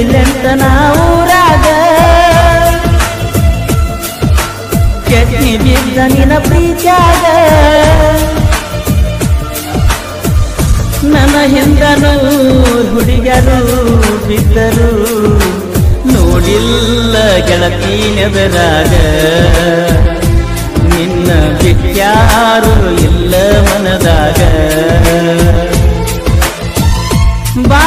ಇಲ್ಲಂತ ನಾವು ರಾಗ ಕೆಟ್ನಿ ಬಿದ್ದ ನಿನ ಪ್ರೀತಿಯಾಗ. ನನ್ನ ಹಿಂದನು ಹುಡುಗರು ಬಿದ್ದರು. ನೋಡಿಲ್ಲ ಗೆಳತೀನೆದರಾಗ ನಿನ್ನ ಬಿಟ್ಟ್ಯಾರು ಇಲ್ಲ ಮನದಾಗ. ಬಾ